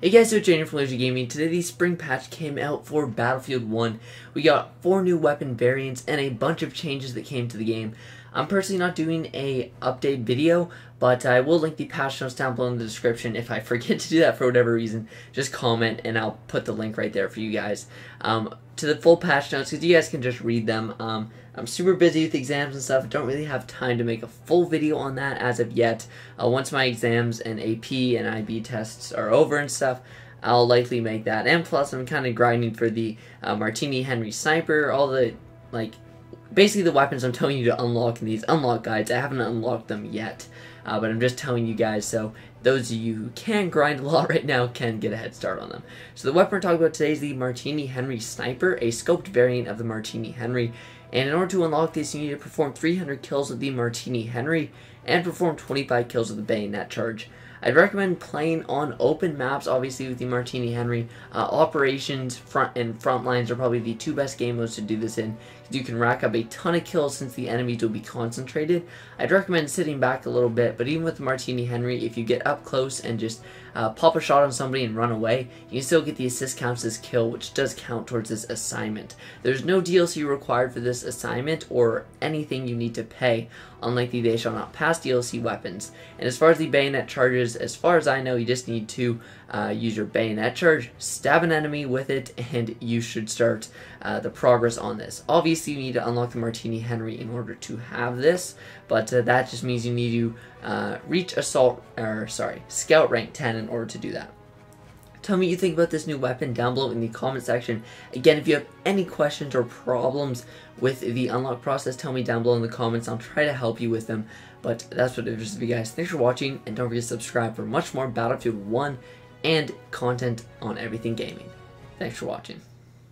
Hey guys, so Shane from Lazer Gaming. Today the spring patch came out for Battlefield 1. We got four new weapon variants and a bunch of changes that came to the game. I'm personally not doing a update video, but I will link the patch notes down below in the description. If I forget to do that for whatever reason, just comment and I'll put the link right there for you guys. Um, to the full patch notes, because you guys can just read them. Um, I'm super busy with exams and stuff. Don't really have time to make a full video on that as of yet. Uh, once my exams and AP and IB tests are over and stuff, I'll likely make that. And plus, I'm kind of grinding for the uh, Martini Henry Sniper, all the, like, basically the weapons I'm telling you to unlock in these unlock guides. I haven't unlocked them yet, uh, but I'm just telling you guys so those of you who can grind a lot right now can get a head start on them. So the weapon we're talking about today is the Martini Henry Sniper, a scoped variant of the Martini Henry. And in order to unlock this, you need to perform 300 kills with the Martini Henry and perform 25 kills with the bayonet charge. I'd recommend playing on open maps, obviously with the Martini Henry. Uh, operations, front and front lines are probably the two best game modes to do this in. You can rack up a ton of kills since the enemies will be concentrated. I'd recommend sitting back a little bit, but even with the Martini Henry, if you get up close and just uh, pop a shot on somebody and run away, you can still get the assist counts as kill, which does count towards this assignment. There's no DLC required for this assignment or anything you need to pay, unlike the They Shall Not Pass DLC weapons. And as far as the bayonet charges, as far as I know, you just need to uh, use your bayonet charge, stab an enemy with it, and you should start uh, the progress on this. Obviously, you need to unlock the Martini Henry in order to have this, but uh, that just means you need to uh, reach assault, or sorry, scout rank 10 in order to do that. Tell me what you think about this new weapon down below in the comment section. Again, if you have any questions or problems with the unlock process, tell me down below in the comments. I'll try to help you with them. But that's what it is for you guys. Thanks for watching, and don't forget to subscribe for much more Battlefield 1 and content on everything gaming. Thanks for watching.